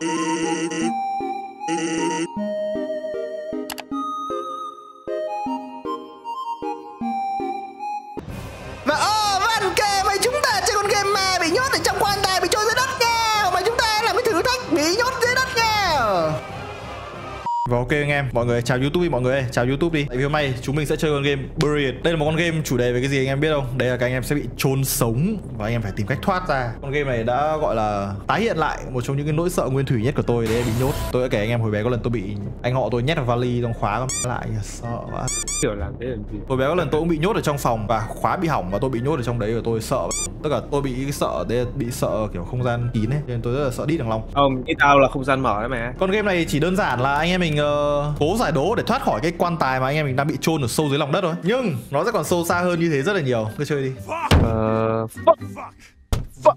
Và ô, văn kề với chúng ta chơi con game ma bị nhốt ở trong quan tài, bị trôi và ok anh em, mọi người chào YouTube đi mọi người, chào YouTube đi. Tại vì hôm nay chúng mình sẽ chơi con game Buried. Đây là một con game chủ đề về cái gì anh em biết không? Đây là các anh em sẽ bị chôn sống và anh em phải tìm cách thoát ra. Con game này đã gọi là tái hiện lại một trong những cái nỗi sợ nguyên thủy nhất của tôi đấy bị nhốt. Tôi đã kể anh em hồi bé có lần tôi bị anh họ tôi nhét vào vali trong khóa lại sợ quá. kiểu làm thế làm gì Hồi bé có lần tôi cũng bị nhốt ở trong phòng và khóa bị hỏng và tôi bị nhốt ở trong đấy và tôi sợ. Tức là tôi bị cái sợ đấy là bị sợ kiểu không gian kín ấy, nên tôi rất là sợ đít thằng Long. ông ý tao là không gian mở đấy mà Con game này chỉ đơn giản là anh em mình uh, cố giải đố để thoát khỏi cái quan tài mà anh em mình đang bị chôn ở sâu dưới lòng đất thôi. Nhưng nó sẽ còn sâu xa hơn như thế rất là nhiều. Cứ chơi đi. ờ fuck Fuck!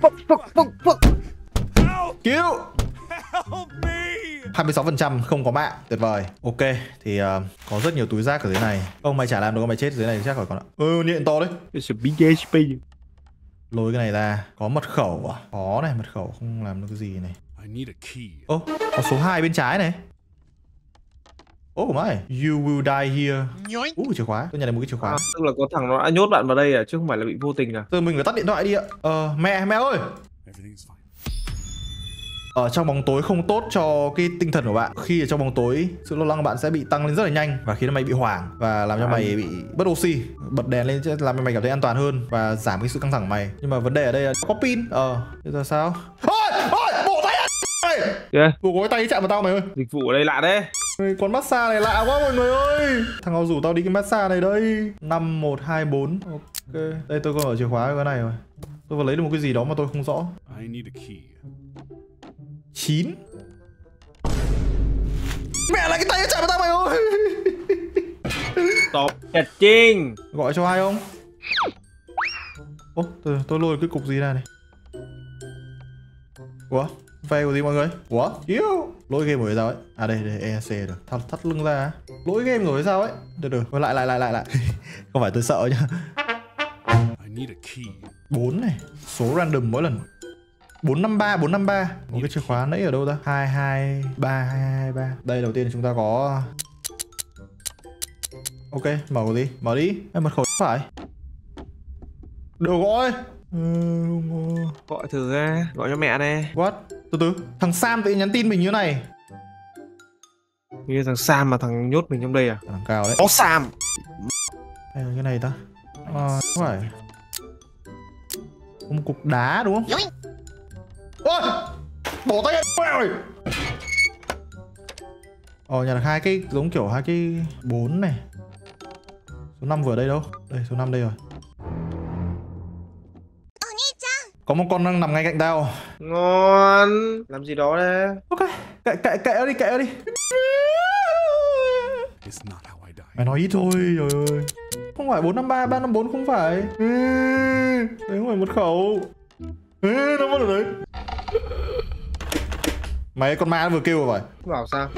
fuck fuck fuck fuck Cứu. Help me! 26% không có mạng tuyệt vời ok thì ờ, có rất nhiều túi rác ở dưới này ông mày chả làm được ông mày chết dưới này chắc rồi con ạ ừ điện to đấy it's a big HP lôi cái này ra có mật khẩu à có này mật khẩu không làm được cái gì này ô có số 2 bên trái này ô của mày. You will die here. Yoink! Ú, chìa khóa. Tôi nhận được một cái chìa khóa. À, tức là có thằng nó đã nhốt bạn vào đây à chứ không phải là bị vô tình à. Giờ mình phải tắt điện thoại đi ạ. Ờ mẹ mẹ ơi. Everything's fine. Ở trong bóng tối không tốt cho cái tinh thần của bạn. Khi ở trong bóng tối Sự lo lắng của bạn sẽ bị tăng lên rất là nhanh Và khiến mày bị hoảng Và làm cho mày bị mất oxy. Bật đèn lên sẽ làm cho mày cảm thấy an toàn hơn Và giảm cái sự căng thẳng của mày. Nhưng mà vấn đề ở đây là có pin. Ờ Thế giờ sao? Ôi ôi bộ tay ơi yeah. Bộ gối tay chạm vào tao mày ơi. Dịch vụ ở đây lạ đấy Ôi, Con massage này lạ quá mọi người ơi. Thằng nào rủ tao đi cái massage này đây. 5, 1, 2, 4 Ok. Đây tôi có ở chìa khóa cái này rồi. Tôi vừa lấy được một cái gì đó mà tôi không rõ. I need a key. 9 Mẹ lại cái tay nó chạm vào tao mày ơi. Stop. Catching Gọi cho ai không? Ô tôi, tôi lôi cái cục gì ra này? Ủa Của gì mọi người. Ủa? Yêu Lỗi game rồi sao ấy? À đây đây ESC được Thắt, thắt lưng ra Lỗi game rồi sao ấy? Được được. Lại lại lại lại lại. Không phải tôi sợ nhá. I need a key. 4 này. Số random mỗi lần. 453 453 Một cái chìa khóa nãy ở đâu ta? 223 223 Đây đầu tiên chúng ta có Ok mở cái gì Mở đi. Em mật khẩu phải. Đồ có. Gọi thử ra gọi cho mẹ này What? Từ từ Thằng Sam tự nhiên nhắn tin mình như này. Như thằng Sam mà thằng nhốt mình trong đây à? Thằng cao đấy. Có Sam. Hay là cái này ta. Ờ không phải. Có một cục đá đúng không? Ôi! Bỏ tay ra rồi Ờ nhà được hai cái giống kiểu hai cái bốn này. Số 5 vừa ở đây đâu? Đây số 5 đây rồi Có một con đang nằm ngay cạnh tao. Ngon. Làm gì đó đây? Ok Kệ kệ kệ nó đi kệ nó đi. It's not how I die. Mày nói ít thôi trời ơi. Không phải 453 354 không phải. Ừ, Đấy không phải mật khẩu. Ừ, Nó mất ở đấy. Mày con ma nó vừa kêu rồi phải. Bảo sao?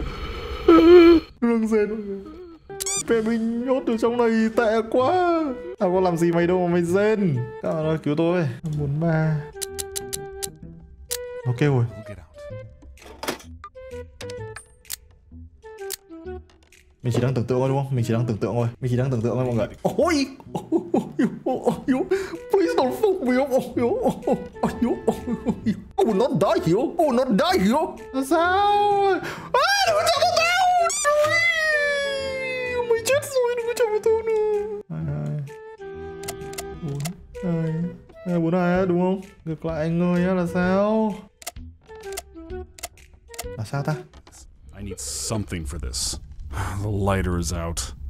Đừng rên Mẹ mình nhốt ở trong này tệ quá Tao có làm gì mày đâu mà mày rên Các nó cứu tôi 43 Ok rồi Mình chỉ đang tưởng tượng thôi đúng không? Mình chỉ đang tưởng tượng thôi Mình chỉ đang tưởng tượng thôi mọi người Ôi Please don't fuck me up I will not die here I will not die here sao À đừng có chạm vào tao Hai á đúng không? Ngược lại là sao? Là sao ta? I need something for this. The lighter is out.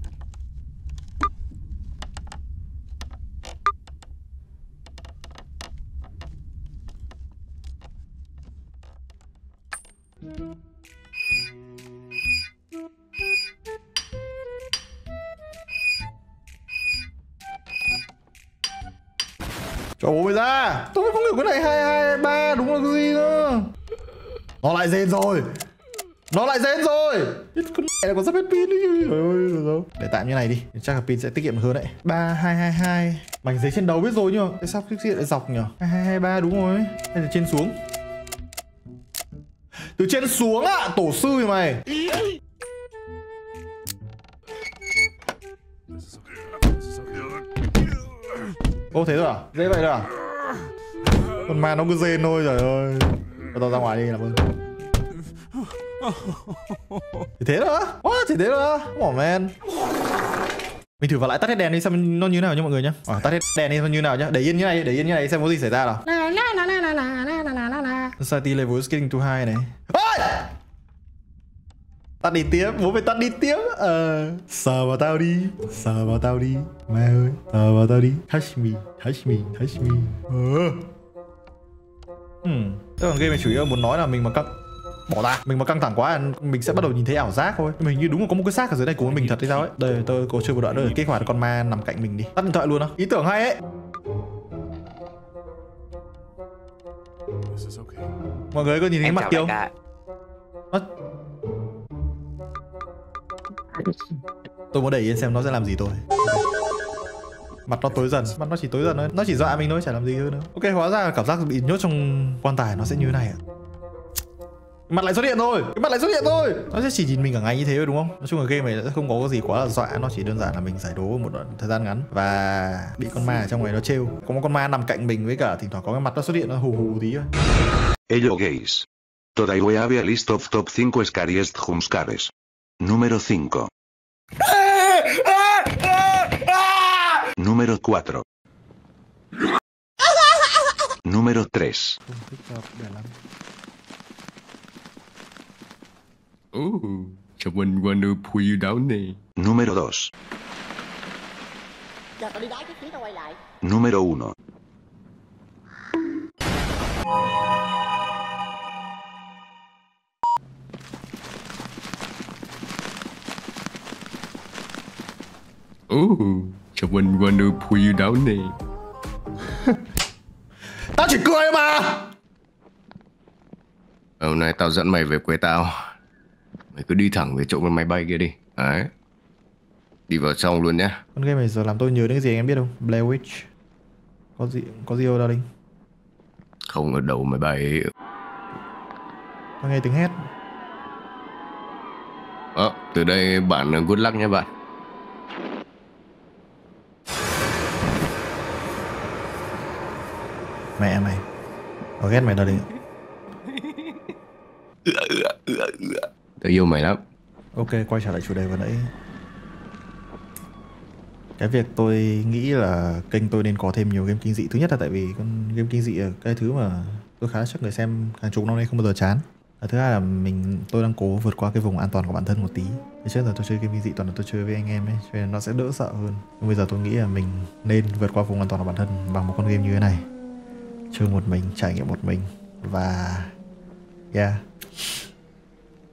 Nó lại rên rồi. Nó lại rên rồi. Con này còn sắp hết pin đấy Trời ơi Để tạm như này đi. Chắc là pin sẽ tiết kiệm hơn đấy. Ba hai hai hai. Mảnh giấy trên đầu biết rồi nhờ. Tại sao cái kia lại dọc nhờ. Hai hai hai ba đúng rồi. Hay là trên xuống? Từ trên xuống ạ, tổ sư thì mày. Ô thế rồi à? Dễ vậy rồi à? Con ma nó cứ rên thôi trời ơi Cho tao ra ngoài đi làm ơn Chỉ thế thôi á? What? Chỉ thế á? Come on man mình thử vào lại tắt hết đèn đi xem nó như nào nha mọi người nhá. À, tắt hết đèn đi xem như nào nhá. Để yên như này, để yên như này xem có gì xảy ra nào. Society level is getting too high này. Ôi! Tắt đi tiếp, bố phải tắt đi tiếp. Ờ, sờ vào tao đi, sờ vào tao đi. Mẹ ơi, sờ vào tao đi. Touch me, touch me, touch me. Ờ. Hmm. Thế còn game này chủ yếu muốn nói là mình mà căng bỏ ra. Mình mà căng thẳng quá mình sẽ bắt đầu nhìn thấy ảo giác thôi. Mình như đúng là có một cái xác ở dưới đây cùng với mình thật hay sao ấy. Đây tôi có chưa một đoạn nữa kích hoạt con ma nằm cạnh mình đi. Tắt điện thoại luôn á. Ý tưởng hay ấy. Mọi người có nhìn thấy Em mặt kia không. Nó... tôi muốn để yên xem nó sẽ làm gì tôi mặt nó tối dần. Mặt nó chỉ tối dần thôi. Nó chỉ dọa mình thôi chả làm gì hơn nữa ok hóa ra cảm giác bị nhốt trong quan tài nó sẽ như thế này ạ. Mặt lại xuất hiện thôi cái mặt lại xuất hiện thôi nó sẽ chỉ nhìn mình cả ngày như thế thôi đúng không? Nói chung là game này sẽ không có cái gì quá là dọa. Nó chỉ đơn giản là mình giải đố một đoạn thời gian ngắn và bị con ma ở trong này nó trêu. Có một con ma nằm cạnh mình với cả thỉnh thoảng có cái mặt nó xuất hiện nó hù hù tí thôi. Ello gays. Todavía había list of top 5 scariest jumpscares. Número 5. Número 4. Número 3. không thích hợp để lắm Oh, someone wanna pull you down nè. Número 2. Chờ tao đi đái chút xíu tao quay lại Número 1. Oh, someone wanna pull you down nè. tao chỉ cười mà Hôm nay tao dẫn mày về quê tao. Mày cứ đi thẳng về chỗ con máy bay kia đi. Đấy. Đi vào trong luôn nhá. con game này giờ làm tôi nhớ đến cái gì anh em biết không Blair Witch có gì có gì đâu Darling Không ở đầu máy bay ấy. tôi nghe tiếng hét Ờ, từ đây bạn good luck nha bạn. Mẹ mày có ghét mày Darling Tao yêu mày lắm. Ok, quay trở lại chủ đề vừa nãy. Cái việc tôi nghĩ là kênh tôi nên có thêm nhiều game kinh dị. Thứ nhất là tại vì con game kinh dị là cái thứ mà tôi khá chắc người xem hàng chục năm nay không bao giờ chán. Và thứ hai là mình tôi đang cố vượt qua cái vùng an toàn của bản thân một tí. Thế trước giờ tôi chơi game kinh dị toàn là tôi chơi với anh em ấy, cho nên nó sẽ đỡ sợ hơn. Nhưng bây giờ tôi nghĩ là mình nên vượt qua vùng an toàn của bản thân bằng một con game như thế này. Chơi một mình, trải nghiệm một mình và yeah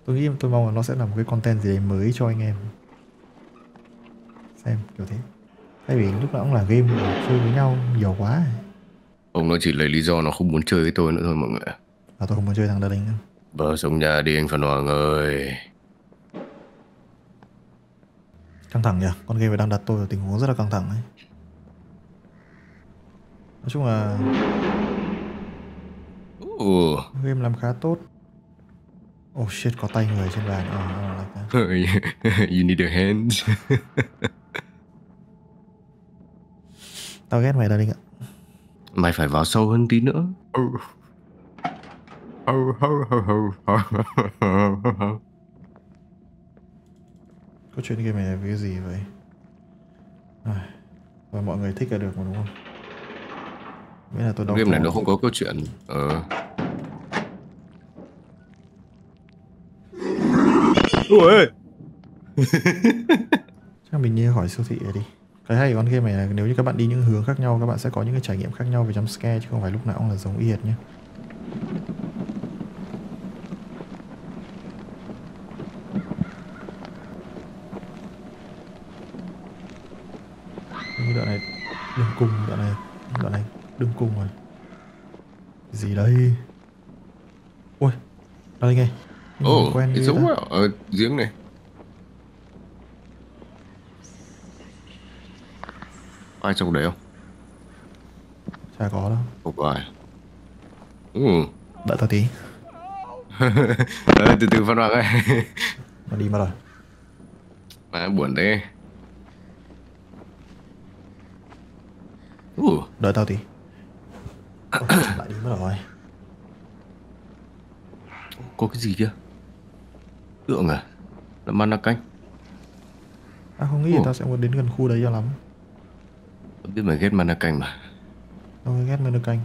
tôi nghĩ tôi mong là nó sẽ là một cái content gì đấy mới cho anh em xem kiểu thế thay vì lúc nào cũng là game mà chơi với nhau nhiều quá Ông nó chỉ lấy lý do nó không muốn chơi với tôi nữa thôi mọi người. ạ. và tôi không muốn chơi thằng Darling nữa Bờ sống nhà đi anh Phan Hoàng ơi. căng thẳng nhỉ con game này đang đặt tôi vào tình huống rất là căng thẳng ấy nói chung là Ồ, game làm khá tốt. Oh shit có tay người trên bàn. Ờ ờ, like you need a hand. tao ghét mày Darling ạ. Mày phải vào sâu hơn tí nữa. câu chuyện game này là cái gì vậy? Ai, và mọi người thích là được mà đúng không? Miễn là tôi đau Game này nó không có câu chuyện. Ờ. Ui, Chắc mình đi khỏi siêu thị đi. Cái hay con game này là nếu như các bạn đi những hướng khác nhau Các bạn sẽ có những cái trải nghiệm khác nhau về jump scare Chứ không phải lúc nào cũng là giống y hệt nhé đoạn này đường cùng Đoạn này Đoạn này đường cùng rồi. Gì đây? Ui Đây nghe Ồ, quen cái à? Ờ, giếng này. Ai trong đấy không? Chả có đâu. Không có ai. Ừ, Đợi tao tí. Ờ, từ từ Phan Hoàng ơi Nó đi mất rồi. Mà buồn thế. Ủa, Đợi tao tí. Ôi, Lại đi mất rồi. Có cái gì kia Tượng à? Là mana canh Tao không nghĩ Ủa. tao sẽ muốn đến gần khu đấy cho lắm. Tao biết mày ghét mana canh mà. Tao ghét đứa canh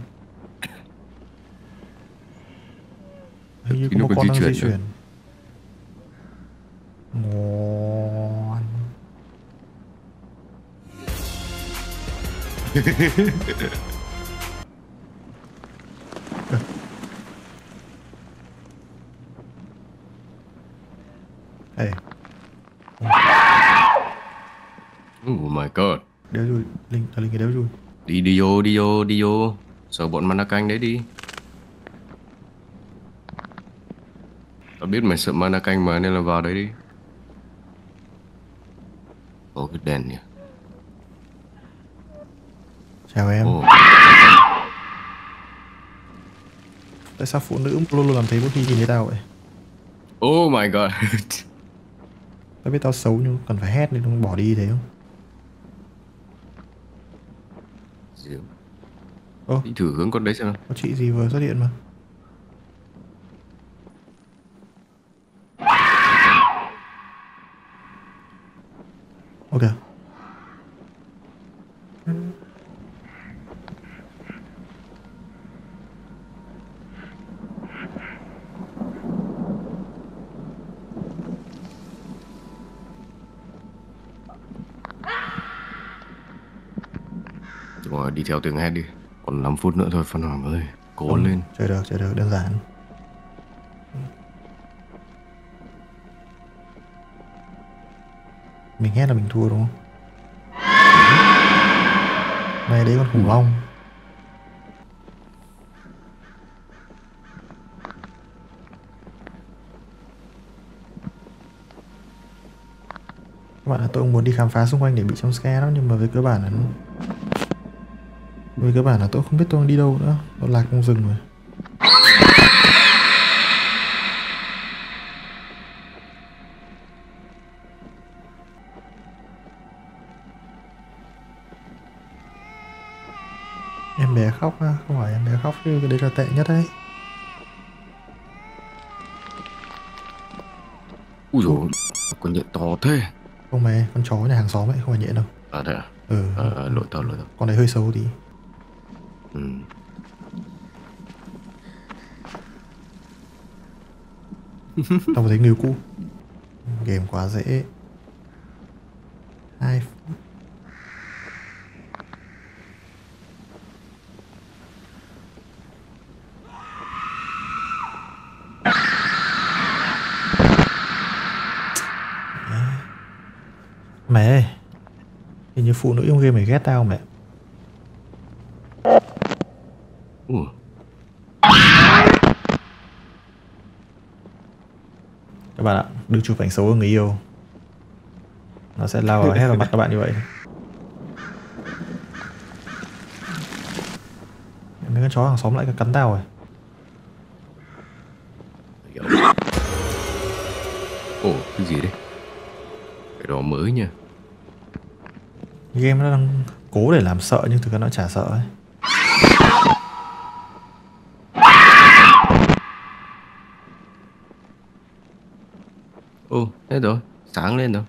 Hình như Thì có một con di đang di chuyển Ngon Ê, God đéo chui Linh, là Linh cái đéo chui Đi đi vô đi vô đi vô. Sợ bọn mana canh đấy đi. Tao biết mày sợ mana canh mà nên là vào đấy đi. Có cái đèn nhỉ. Chào em. Ồ Tại sao phụ nữ luôn luôn làm thế mỗi khi nhìn thấy tao vậy? Oh my god. Tao biết tao xấu nhưng cần phải hét nên không bỏ đi thế không Ồ. Đi thử hướng con đấy xem nào. Có chị gì vừa xuất hiện mà? Ok. Rồi đi theo tiếng hét đi Còn 5 phút nữa thôi Phan Hoàng ơi. Cố Không, lên. Chơi được, chơi được, đơn giản. Mình hét là mình thua đúng không? Này đấy con khủng long. Các bạn là tôi cũng muốn đi khám phá xung quanh để bị trong scare lắm Nhưng mà về cơ bản là Về cơ bản là tôi không biết tôi đang đi đâu nữa. Tôi lạc trong rừng rồi. Em bé khóc á, không phải em bé khóc chứ cái đấy là tệ nhất đấy. Ui dồi Con nhện to thế. Không mẹ, con chó nhà hàng xóm ấy, không phải nhện đâu. À thế à? Ừ, Ờ ờ, lỗi tao lỗi tao. Con đấy hơi xấu tí Tao có thấy người cũ. Game quá dễ. Hai phút. Mẹ Hình như phụ nữ trong game này ghét tao mẹ Ủa Các đừng chụp ảnh xấu của người yêu. Nó sẽ lao hết vào mặt các bạn như vậy. Mấy con chó hàng xóm lại cắn tao rồi. Ồ cái gì đấy? Cái đó mới nha. Game nó đang cố để làm sợ nhưng thực ra nó chả sợ ấy Ồ hết rồi Sáng lên rồi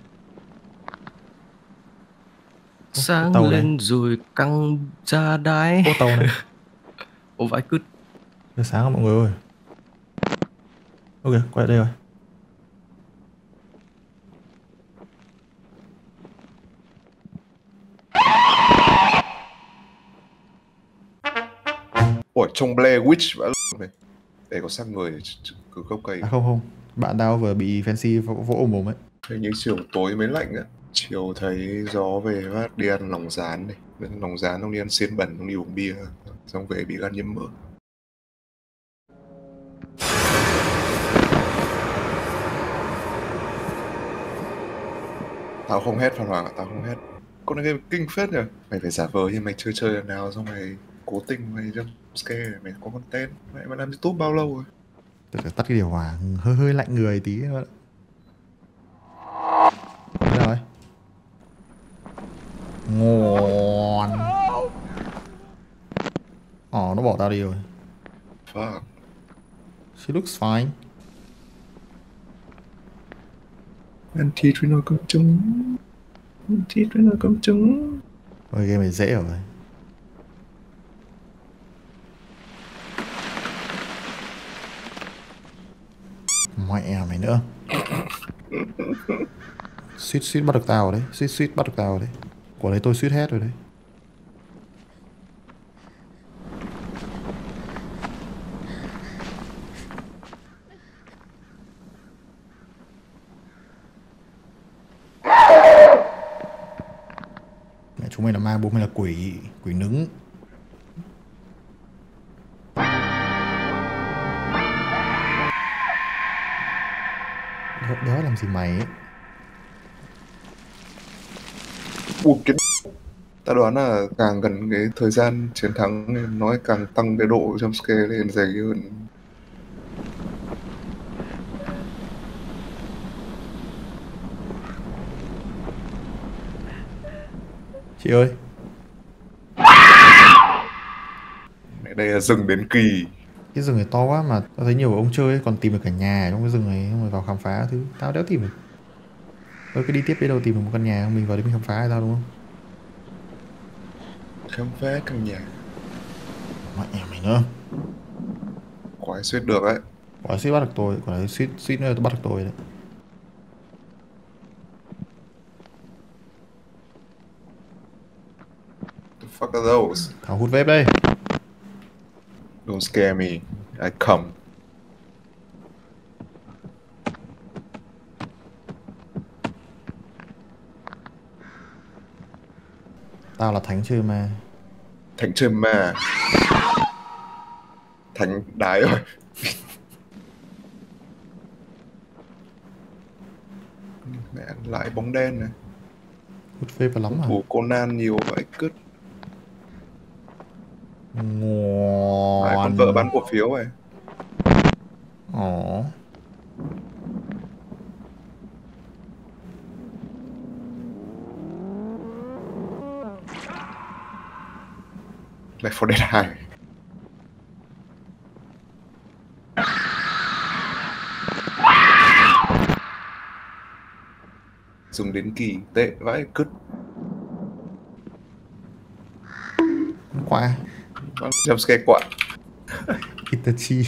Sáng tàu này. lên rồi căng ra đáy. Ô tàu này. Ô vãi cứt. Sáng rồi mọi người ơi. Ok, quay lại đây rồi. Ủa trông Blair Witch vãi này. Để có xác người cứ gốc cây. À không không bạn tao vừa bị fancy vỗ, vỗ mồm ấy. Thấy những chiều tối mới lạnh á. Chiều thấy gió về phát đi ăn lòng rán này. Lòng rán không đi ăn xiên bẩn không đi uống bia. Xong về bị gan nhiễm mỡ. Tao không hét Phan Hoàng ạ, tao không hét. Con này game kinh phết nhỉ Mày phải giả vờ như mày chưa chơi lần nào Xong mày cố tình mày jump scare Mày có content Mày mà làm youtube bao lâu rồi? Tôi phải tắt cái điều hòa hơi hơi lạnh người tí nữa. Thế rồi. Ngon. Ồ, nó bỏ tao đi rồi. Fuck. She looks fine. Anti-adrenal công chúng. Anti-adrenal công chúng. Ôi game này dễ rồi. Mẹ mày nữa. Suýt suýt bắt được tao rồi đấy, suýt suýt bắt được tao rồi đấy. Quả đấy tôi suýt hết rồi đấy. Mẹ chúng mày là ma, bố mày là quỷ, quỷ nứng. Gì mày ấy? Ui, cái Ta đoán là càng gần cái thời gian chiến thắng nó càng tăng cái độ jumpscare lên dày hơn. Chị ơi, Mẹ đây là rừng đến kỳ. Cái rừng này to quá mà. Tao thấy nhiều ông chơi ấy, còn tìm được cả nhà trong cái rừng này rồi vào khám phá thứ. Tao đéo tìm được. Ơi cứ đi tiếp đi đâu tìm được một căn nhà mình vào đấy mình khám phá hay tao đúng không? Khám phá căn nhà. mẹ mày nữa. Quái suýt được ấy. quả suýt bắt được tôi quả đấy suýt suýt nữa tôi bắt được tôi đấy. The fuck are those? thảo hút vép đây Don't scare me. I come. tao là thánh chơi ma Thành chơi ma. Thành đái rồi. Mẹ lại bóng đen này. hút vép và lắm à Thủ Conan nhiều vậy cứt. Ngon con vợ bán cổ phiếu này. ồ Lại for Dead 2. Dùng đến kỳ tệ vãi cứt. Quả Jumpscare quạ. Itachi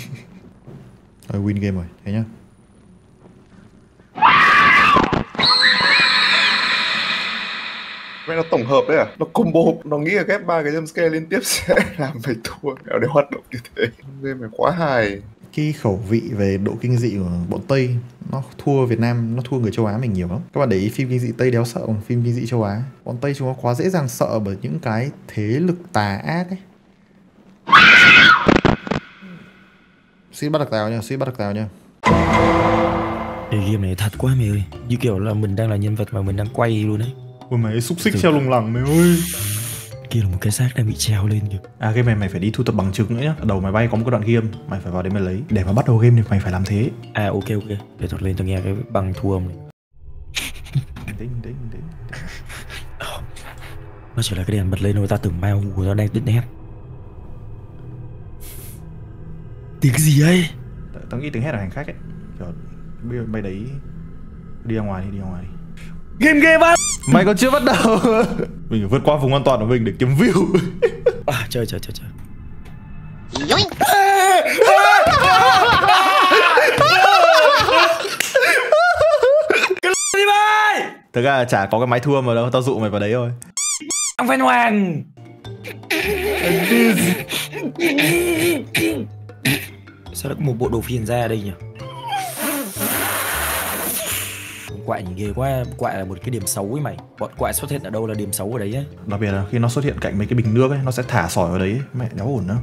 rồi win game rồi thế nhá Mẹ nó tổng hợp đấy à? Nó combo, nó nghĩ là ghép ba cái jumpscare liên tiếp sẽ làm mày thua. Để hoạt động như thế. Game này quá hài. cái khẩu vị về độ kinh dị của bọn Tây nó thua Việt Nam nó thua người châu Á mình nhiều lắm các bạn để ý phim kinh dị Tây đéo sợ bằng phim kinh dị châu Á bọn Tây chúng nó quá dễ dàng sợ bởi những cái thế lực tà ác ấy suýt bắt được tao nha suýt bắt được tao nha. Ê, game này thật quá mày ơi. Như kiểu là mình đang là nhân vật mà mình đang quay luôn đấy ôi mày xúc xích treo lủng lẳng mày ơi. Kia là một cái xác đang bị treo lên kìa. À game này mày phải đi thu thập bằng chứng nữa nhá. Ở đầu máy bay có một cái đoạn game mày phải vào đấy mày lấy. Để mà bắt đầu game thì mày phải làm thế. À ok ok. Để tôi lên tôi nghe cái bằng thu âm này. Tĩnh bình tĩnh Nó chỉ là cái đèn bật lên rồi ta tưởng ma hù nó đang đứt nét Tiếng gì ấy? Tao- tao nghĩ tiếng hét là hành khách ấy. Kiểu bây giờ mày đấy đi ra ngoài đi đi ra ngoài đi. Game game á! Mày còn chưa bắt đầu. Mình phải vượt qua vùng an toàn của mình để kiếm view. À chơi chơi chơi chơi. Yoink! Đi bay Thực ra là chả có cái máy thu âm ở đâu Tao dụ mày vào đấy thôi. Ông Phan Hoàng Sao lại có một bộ đồ phiền ra đây nhỉ? Quạ nhìn ghê quá. Quạ là một cái điểm xấu ấy mày. Bọn quạ xuất hiện ở đâu là điểm xấu ở đấy á Đặc biệt là khi nó xuất hiện cạnh mấy cái bình nước ấy Nó sẽ thả sỏi vào đấy ấy. Mẹ đéo ổn đâu.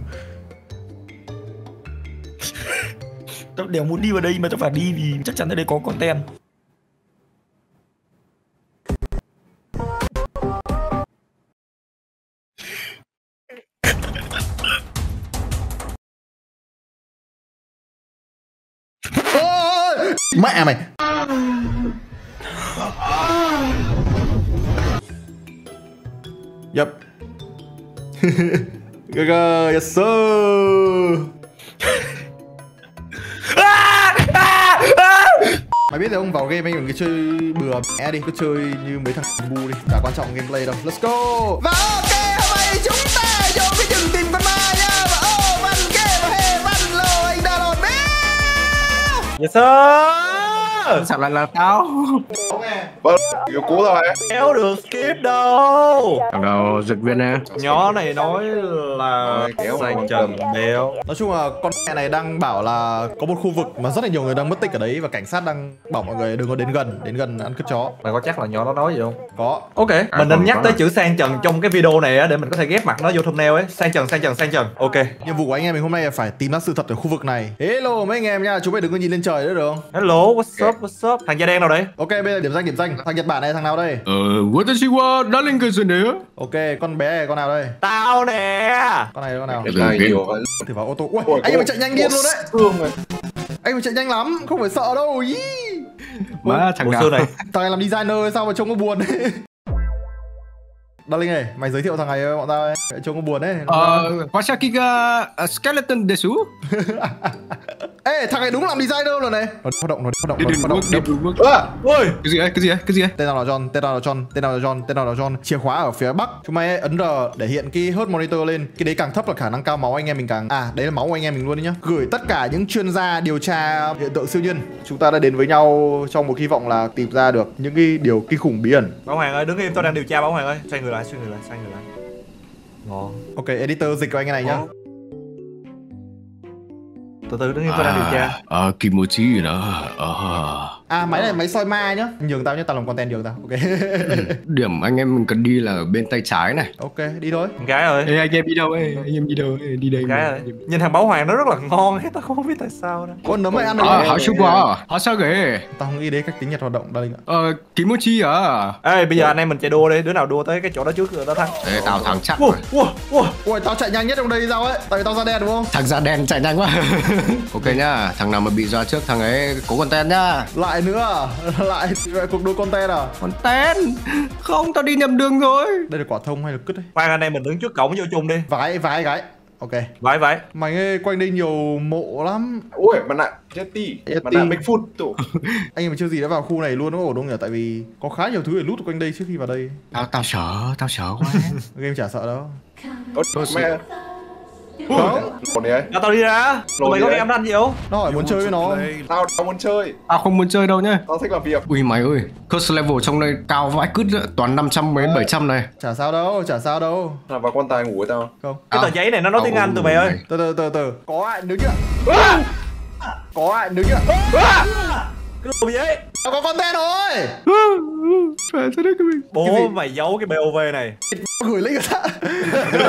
Tao đều muốn đi vào đây mà tao phải đi vì chắc chắn ở đây có content Mẹ mày. Yep GG Yes sir. Mày biết rồi không vào game anh đừng cái chơi bừa mẹ đi Cứ chơi như mấy thằng bu đi. Chả quan trọng gameplay đâu. Let's go. Và ok hôm nay chúng ta vô cái rừng tìm con ma nha. Và oh văn kê và hề văn lô anh đã lột béo Yes sir Sao lại là tao Vâng, yếu cú rồi Kéo được skip đâu Thằng nào giật viên nè Nhỏ này nói là kéo vào trần đéo Nói chung là con mẹ này đang bảo là có một khu vực mà rất là nhiều người đang mất tích ở đấy và cảnh sát đang bảo mọi người đừng có đến gần, đến gần ăn cướp chó. Mày có chắc là nhỏ nó nói gì không? Có. Ok, mình còn nên nhắc tới à? chữ sang trần trong cái video này á để mình có thể ghép mặt nó vô thumbnail ấy. Sang trần, sang trần, sang trần. Ok. Nhiệm vụ của anh em mình hôm nay là phải tìm ra sự thật ở khu vực này. Hello mấy anh em nha, chúng mày đừng có nhìn lên trời nữa được không? Hello, what's up, what's up? Thằng da đen nào đấy? Ok, bây giờ điểm danh điểm danh. Thằng Nhật Bản này thằng nào đây? Ờ, watashi wa darinka nữa Ok, con bé này con nào đây? Tao nè. Con này con nào? Cái nhiều Thử vào ô tô. Ui, Ôi, anh em chạy nhanh điên luôn đấy. Rồi Anh em chạy nhanh lắm, không phải sợ đâu. Ý. Má thằng nào này. Thằng này làm designer sao mà trông có buồn đấy. Darling này, mày giới thiệu thằng này với bọn tao ấy. Trông có buồn đấy. Ờ, Wasaki ga uh, skeleton desu Ê, thằng này đúng làm designer rồi này. Nó hoạt động, nó hoạt động, nó hoạt động. đừng bước à, Ôi, Cái gì đấy, cái gì đấy, cái gì đấy Tên nào là John, tên nào là John, tên nào là John, tên nào là John. Chìa khóa ở phía bắc. Chúng mày ấn R để hiện cái heart monitor lên. Cái đấy càng thấp là khả năng cao máu anh em mình càng. À, đấy là máu của anh em mình luôn đấy nhá. Gửi tất cả những chuyên gia điều tra hiện tượng siêu nhiên. Chúng ta đã đến với nhau trong một hy vọng là tìm ra được những cái điều kinh khủng bí ẩn. Bảo Hoàng ơi, đứng im, tao đang điều tra Bảo Hoàng ơi. Xoay người lại, xoay người lại, xoay người lại. Ngon. Ok, editor dịch cho anh cái này nhá. Từ từ đứng im, tao đang điều tra. Ờ, kimochi gì đó Ờ À, máy này máy soi ma nhá. Nhường tao nhá, tao làm content nhường tao. Ok. Điểm anh em mình cần đi là ở bên tay trái này ok, đi thôi. Gái ơi. Ê, anh em đi đâu ấy, anh em đi đâu ấy, đi đây gái ơi. Nhìn thằng Bảo Hoàng nó rất là ngon ấy, tao không biết tại sao nữa. Con nấm mày ăn được À, không? hảo super, hảo sao ghê Tao không nghĩ đến cách tính nhật hoạt động Darling ạ. Ờ, kimochi à Ê, bây giờ anh em mình chạy đua đi, đứa nào đua tới cái chỗ đó trước rồi đó thắng. Ê, tao thằng chắc Wow, rồi. wow, wow. Ui, tao chạy nhanh nhất trong đây sao ấy? Tại vì tao ra đen đúng không? Thằng da đen chạy nhanh quá Ok nhá, thằng nào mà bị ra trước thằng ấy cố content nhá Lại nữa à? Lại lại cuộc đua content à? Content Không, tao đi nhầm đường rồi Đây là quả thông hay là cứt đấy? Khoan anh em mình đứng trước cổng vô chung đi. Vái, vái gái. Ok. Vậy vậy. Mày ơi, quanh đây nhiều mộ lắm. Ui, mặt nạ Yeti Yeti. Mặt nạ Bigfoot tụ Anh em chưa gì đã vào khu này luôn đúng không đúng nhỉ? Tại vì có khá nhiều thứ để loot quanh đây trước khi vào đây. Tao, tao sợ, tao sợ quá Game chả sợ đâu. Ôi, mẹ Không, Còn đấy ấy tao đi ra. Tụi mày có anh gì không? nó hỏi muốn chơi với nó. Tao tao muốn chơi Tao không muốn chơi đâu nhá Tao thích làm việc Ui mày ơi, curse level trong đây cao vãi cứt toàn 500 mấy 700 này Chả sao đâu, chả sao đâu. Nào vào quan tài ngủ với tao Không. Cái tờ À. giấy này nó nói tiếng Anh tụi mày ơi. Từ từ từ từ. Có ai đứng chưa? Có ai đứng chưa? Cái đồ giấy. Tao có content rồi. Phải thế đấy các mình Bố Cái gì? mày giấu cái BOV này. gửi link ra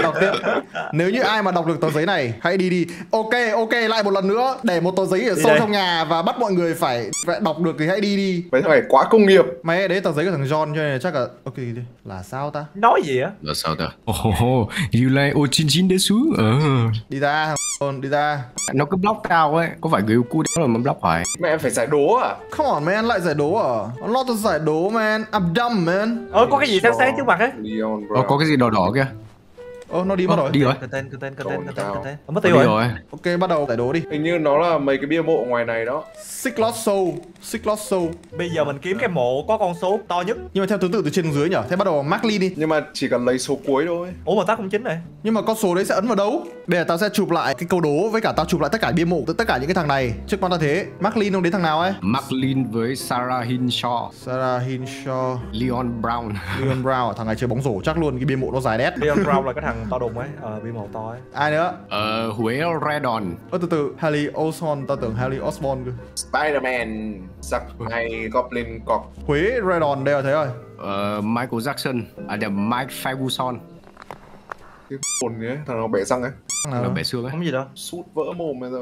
đọc tiếp nếu như ai mà đọc được tờ giấy này hãy đi đi ok ok lại một lần nữa để một tờ giấy ở Đi sâu đây. trong nhà và bắt mọi người phải, phải đọc được thì hãy đi đi Mấy thằng này quá công nghiệp mày đấy tờ giấy của thằng John cho nên là chắc là ok đi là sao ta Nói gì á? Là sao ta? Oh, you like O99 desu? Ờ đi ra thằng đi ra Nó cứ block cao ấy, có phải người cu đó là mà block phải Mẹ em phải giải đố à come on man. Lại giải đố à? I'm not a giải đố man. I'm dumb man. Ơ có cái gì sáng sáng trước mặt á? Leon Ờ, có cái gì đỏ đỏ kia Ơ nó đi mất rồi Đi rồi tên, cái tên, Trời ơi. tên. Nó mất Đi tiêu rồi. rồi ok bắt đầu giải đố đi Hình như nó là mấy cái bia mộ ngoài này đó Six Lost Soul Six Lost Soul Bây giờ mình kiếm cái mộ có con số to nhất. nhưng mà theo thứ tự từ trên xuống dưới nhở thế bắt đầu mark ly đi Nhưng mà chỉ cần lấy số cuối thôi Ủa mà tắt không chính này. Nhưng mà con số đấy sẽ ấn vào đâu? Bây giờ tao sẽ chụp lại cái câu đố với cả tao chụp lại tất cả bia mộ tất cả những cái thằng này trước mắt ta thế. Marklin không đến thằng nào ấy? Marlin với Sarah Hinshaw Sarah Hinshaw, Leon Brown Leon Brown, thằng này chơi bóng rổ chắc luôn cái bia mộ nó dài đét. Leon Brown là cái thằng to đùng ấy. Ờ, bị màu to ấy. Ai nữa? Ờ, Huế Redon Ơ từ từ, Harry Osborn, tao tưởng Harry Osborn cơ. Spider-Man Giặc hay Goblin cọc Huế Redon đây rồi thấy rồi. Ờ, Michael Jackson À, là Mike Ferguson Cái hồn ấy Thằng nào bẻ răng ấy Thằng nào? bẻ xương ấy Không gì đâu. Sút vỡ mồm bây giờ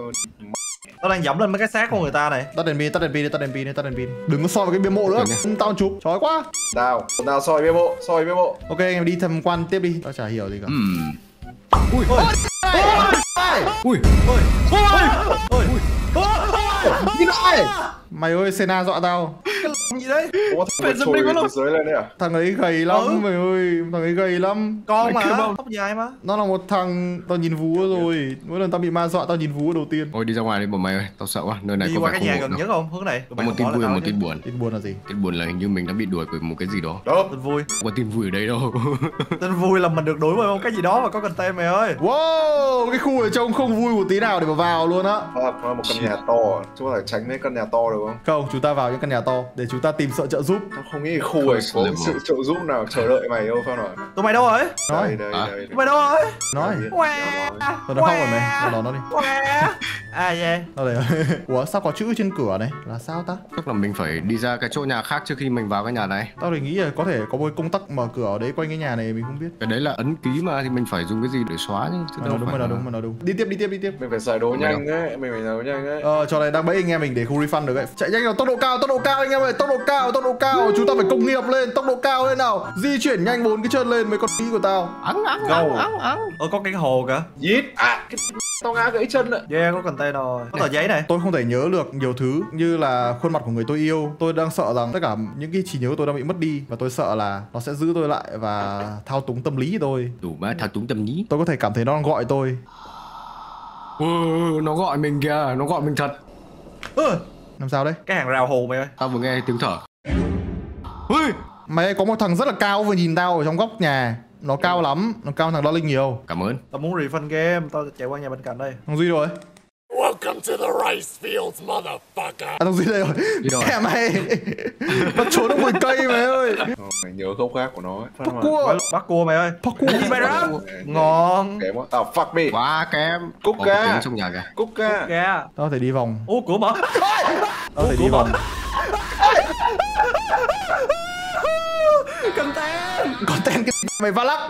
Tao đang dẫm lên mấy cái xác của người ta này. Tắt đèn pin, tắt đèn pin đi, tắt đèn pin đi, tắt đèn pin. Đừng có soi vào cái bia mộ nữa. Tao chụp, chói quá. Đào Đào soi bia mộ Soi bia mộ Ok anh em đi tham quan tiếp đi. Tao chả hiểu gì cả. Ừm. Ui, Ui Ôi! Ôi! Ôi! Nhìn lại Mày ơi Sena dọa tao. Gì đấy? Ủa thằng zombie trồi từ dưới lên đấy à? Thằng ấy gầy lắm Ừ. mày ơi Thằng ấy gầy lắm. Con mà tóc dài mà. Nó là một thằng Tao nhìn vú rồi. Mỗi lần tao bị ma dọa tao nhìn vú đầu tiên. Thôi đi ra ngoài đi bọn mày ơi, tao sợ quá, nơi này đi có qua vẻ cái không nhà ổn gần nhất không? Hướng này. Có một tin vui và một tin buồn. Tin buồn là gì? Tin buồn là hình như mình đã bị đuổi bởi một cái gì đó. Đó. Tin vui. Không có tin vui ở đây đâu. tin vui là mình được đuổi bởi một cái gì đó mà có content mày ơi. Wow Cái khu này trông không vui một tí nào để mà vào luôn á. Nó là một căn nhà to? Chúng ta phải tránh mấy căn nhà to được không? Không chúng ta vào những căn nhà to Để chúng ta tìm sợ trợ giúp. Tao không nghĩ khu này có sự trợ giúp nào chờ đợi mày đâu Phan hỏi tụi mày đâu rồi? Nói. Đây đây À. đây tụi mày đâu rồi? Nói. Wow. Thôi nó khóc rồi mày. Nó đón nó đi. Wow. à yeah Nó để Ủa sao có chữ trên cửa này? Là sao ta? Chắc là mình phải đi ra cái chỗ nhà khác trước khi mình vào cái nhà này. Tao thì nghĩ là có thể có một công tắc mở cửa ở đấy quanh cái nhà này mình không biết. Cái đấy là ấn ký mà thì mình phải dùng cái gì để xóa chứ. chứ Mày đâu đúng phải nói là- đúng nói đúng. Đi tiếp đi tiếp đi tiếp. Mình phải giải đố nhanh ấy Mình phải giải đố nhanh ấy Ờ trò này đang bẫy anh em mình để không refund được ấy. Chạy nhanh nào tốc độ cao tốc độ cao anh em ơi Tốc độ cao tốc độ cao. Chúng ta phải công nghiệp lên tốc độ cao lên nào. Di chuyển nhanh bốn cái chân lên mấy con ý của tao. Ắng ắng Go. ắng ắng ắng. Ờ có cái hồ kìa. Dít À. Cái Tao ngã gãy chân ạ. Yeah có content rồi Có tờ giấy này. Tôi không thể nhớ được nhiều thứ như là khuôn mặt của người tôi yêu. Tôi đang sợ rằng tất cả những cái trí nhớ của tôi đang bị mất đi Và tôi sợ là nó sẽ giữ tôi lại và thao túng tâm lý của tôi. Đủ má thao túng tâm lý. Tôi có thể cảm thấy nó đang gọi tôi. Ừ, nó gọi mình kìa, nó gọi mình thật. Ừ, Làm sao đấy? Cái hàng rào hồ mày ơi. Tao vừa nghe tiếng thở. Ui, Mày có một thằng rất là cao vừa nhìn tao ở trong góc nhà. Nó cao lắm, nó cao thằng Darling nhiều. Cảm ơn. Tao muốn refund game Tao chạy qua nhà bên cạnh đây. Thằng Duy rồi Welcome to the rice fields, motherfucker. À thằng Duy đây rồi. Đi rồi. Mẹ mày Nó trốn trong bụi cây mày ơi. Ờ, Mày nhớ gốc gác của nó ấy. Hỏi Cua. Bắt- Bắt cua mày ơi. Bắt cua. Gì mày đó Ngon. Kém quá À fuck me. Quá kém. Cúc ca. trong nhà kìa. Cúc ca. Kìa Tao có thể đi vòng. Ô cửa mở. Tao có thể đi vòng Content Content cái mày va lắc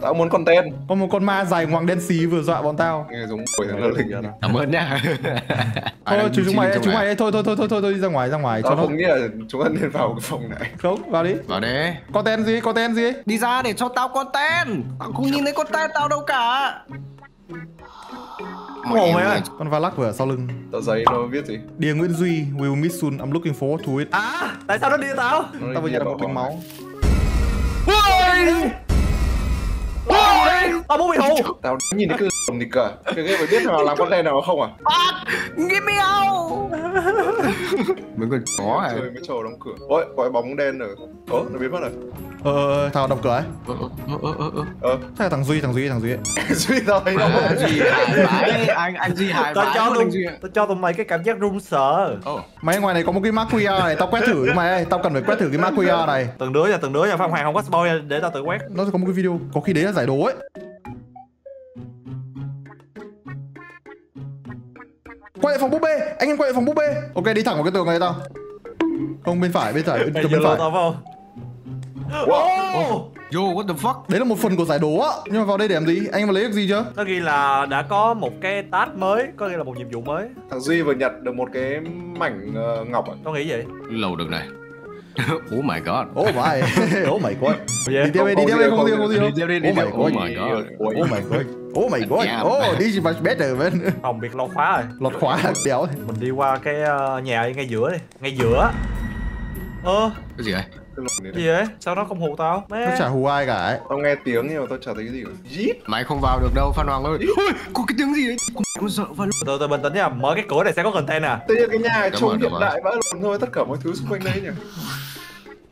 Tao muốn content Có một con ma dài ngoằng đen xí vừa dọa bọn tao Nghe giống quỷ thằng lơ linh Cảm ơn nhá. Thôi chú chúng mày chúng mày thôi thôi thôi thôi thôi thôi đi ra ngoài ra ngoài cho Tao nó không nghĩ là chúng ta nên vào cái phòng này không vào đi Vào đây. content gì content gì Đi ra để cho tao content. Tao không nhìn thấy content tao đâu cả. Ngộ mày ơi con va lắc vừa ở sau lưng. Tờ giấy nó viết gì. Dear Nguyễn Duy will miss soon I'm looking forward to it. À tại sao nó đi tao? Nó tao vừa nhận được một bình máu Tao muốn bị hù Tao nhìn thấy cái lồng gì cả Cái game phải biết nào làm content nào không à? Give me out. Mình còn có à? Trời mới trồ đóng cửa. Ôi có bóng đen rồi. Ơ nó biến mất rồi. Ờ thằng đập cửa ấy. Ơ ơ ơ. Ờ chắc là thằng Duy thằng Duy thằng Duy ấy. Duy tao thấy nó À, gì hài vãi anh anh gì hài Tao vãi cho luôn tụi anh? Tao cho tụi mày cái cảm giác run sợ. Ồ, mày ngoài này có một cái mã QR này tao quét thử mày ơi. Tao cần phải quét thử cái mã QR này. Từng đứa nha từng đứa nha Phan Hoàng không có spoil để tao tự quét. Nó sẽ có một cái video có khi đấy là giải đố ấy. Quay lại phòng búp bê anh em quay lại phòng búp bê. Ok đi thẳng vào cái tường này tao. Không bên phải bên phải bên lô phải. tao không? Wow. yo what the fuck? đấy là một phần của giải đố á. Nhưng mà vào đây để làm gì? Anh em mà lấy được gì chưa? Nó ghi là đã có một cái task mới Có nghĩa là một nhiệm vụ mới. Thằng Duy vừa nhặt được một cái mảnh ờ, ngọc à? Tao nghĩ vậy. Lầu được này. oh my god. oh my. Oh my god. Đi tiếp đi đi tiếp đi không gì không gì Đi. tiếp đi, đi oh my tiếp. god. Oh my god. oh my god. Oh my god. Oh this is much better man. Phòng biệt lo khóa rồi. Lọt khóa đéo. Mình đi qua cái ờ, nhà ngay giữa đi. Ngay giữa. Ơ. Cái gì vậy? Gì vậy? Sao nó không hù tao? Nó Mẹ chả hù ai cả ấy. Tao nghe tiếng nhưng mà tao chả thấy cái gì cả. Dít Mày không vào được đâu Phan Hoàng ơi. Ui, có cái tiếng gì đấy? Con sợ Phan. từ từ bình tĩnh nha. Mở cái cửa này sẽ có content à. Tự nhiên cái nhà trông hiện đại vãi lộn thôi Tất cả mọi thứ xung quanh đây nhỉ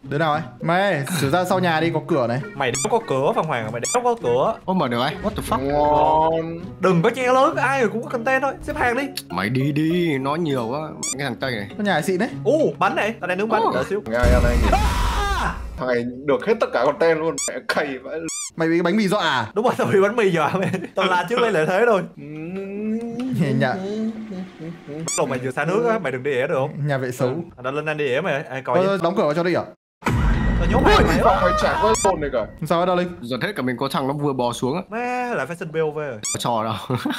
đứa nào ấy? Mày sửa ra sau nhà đi có cửa này. Mày đéo có cửa Phan Hoàng Mày đéo có cửa. Ô mở được ấy. What the fuck? Ngon. Đừng có che lớn Ai rồi cũng có content thôi. Xếp hàng đi. Mày đi đi, nói nhiều quá. Cái thằng Tây này. có nhà xịn đấy. U bánh này Tao đang nướng Ồ. Đợi xíu. Nghe anh này Thằng này được hết tất cả content luôn. Mẹ cày vãi mày bị cái bánh mì dọa à? Đúng rồi tao bị bánh mì dọa mày Tao la trước lấy lợi thế thôi nhà Lúc mày vừa xa nước á Mày đừng đi ỉa được không? Nhà vệ xấu. Đã lên anh đi ỉa mày Ai coi đóng cửa vào cho đi à nhốt mày mày Phòng mày chả có lộn này cả sao đâu linh Giật hết cả mình có thằng nó vừa bò xuống á. Má lại phải xin BOV rồi Có trò đâu.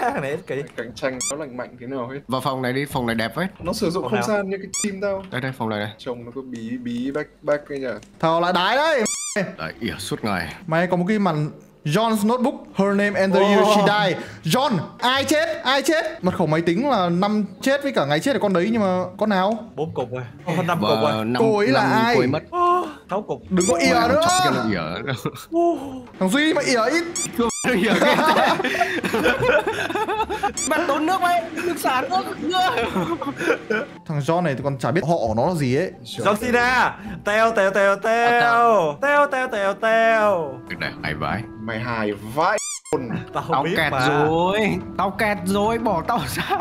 Thằng này kỷ Cạnh tranh nó lành mạnh thế nào hết vào phòng này đi, phòng này đẹp ấy. Nó sử dụng Phòng không nào? gian như cái team tao Đây đây, phòng này này. Trông nó cứ bí bí back back cái nhỉ thao lại đái đấy Đấy, ỉa suốt ngày. mày có một cái màn John's notebook, her name and the year she died. John, ai chết? Ai chết? Mật khẩu máy tính là năm chết với cả ngày chết là con đấy nhưng mà con nào? bốn cục rồi Ô, năm cục rồi năm, Cô ấy là ai? cô ấy mất Ô, sáu cục Đừng có ỉa nữa. Thằng Duy mà ỉa ít. Ỉa Bạn tốn nước vậy Nước xả nước nước Thằng John này thì còn chả biết họ của nó là gì ấy. John Cena Teo teo teo teo. Teo teo teo teo. Việc này hay vãi. Mày hài vãi Tao Tao biết kẹt mà. rồi. Tao kẹt rồi bỏ tao ra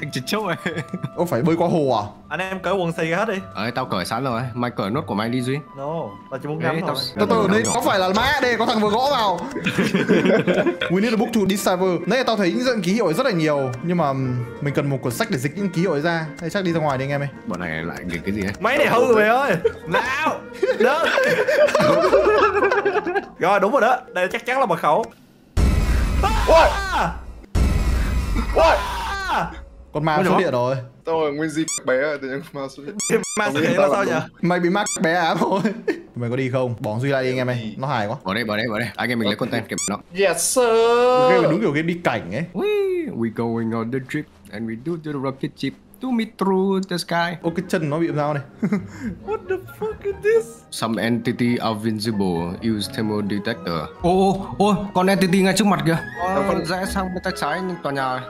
Chẳng chết chốt rồi. Ô phải bơi qua hồ à? Anh em cởi quần xì ra hết đi. Ơi tao cởi sẵn rồi. Mày cởi nốt của mày đi Duy. No Tao chỉ muốn ngắm tao- thôi. Từ từ đi, có phải là mã đây? Có thằng vừa gõ vào. We need a book to decipher. Nãy tao thấy những dẫn ký hiệu rất là nhiều. Nhưng mà mình cần một cuốn sách để dịch những ký hiệu ấy ra. Hay chắc đi ra ngoài đi anh em ơi. Bọn này lại cái cái gì ấy? Máy này hư rồi mày ơi. Nào Đến Rồi đúng rồi đó. Đây chắc chắn là mật khẩu. Ôi. À! À! Con ma xuất hiện rồi. Tao ở nguyên di bé rồi tự nhiên ma xuất hiện Ma xuất hiện là sao nhỉ. Mày bị mắc bé ám thôi. Mày có đi không? Bỏ Duy lại đi anh em ơi. Nó hài quá. Bỏ đây bỏ đây bỏ đây Anh em mình lấy content kịp nó Yes sir Game đúng kiểu game đi cảnh ấy. We, we going on the trip And we do the rocket ship To meet through the sky Ô cái chân nó bị làm sao này. What the fuck is this Some entity are visible Use thermal detector Ô ô ô Con entity ngay trước mặt kìa Con rẽ sang bên tay trái nhưng tòa nhà